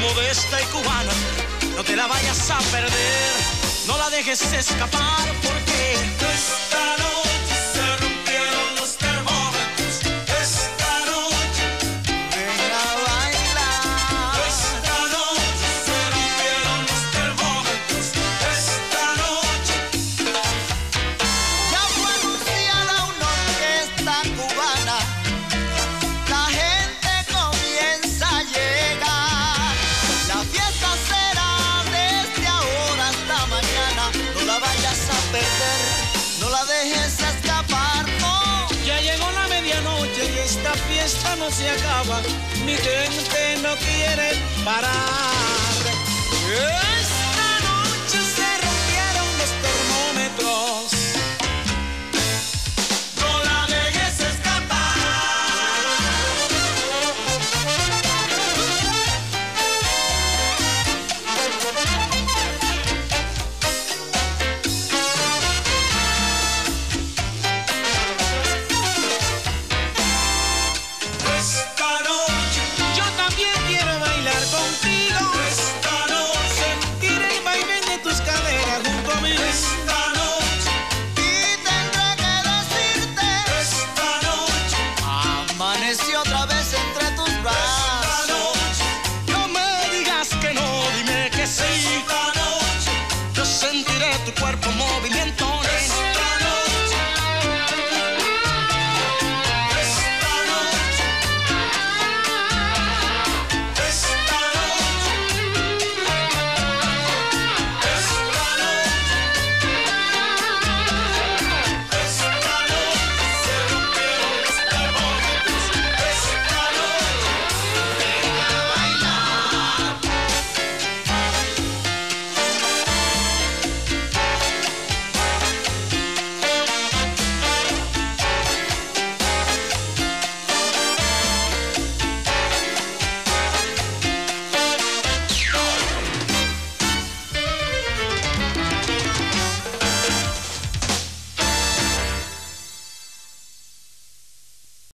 modesta y cubana. No te la vayas a perder, no la dejes escapar porque esta noche se rompieron los termómetros. Esta noche Ven a bailar. esta noche se rompieron los termómetros. Esta noche Ya fue anunciada una orquesta cubana. la fiesta no se acaba, mi gente no quiere parar. ¡Eh! For more,